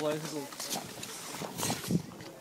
close.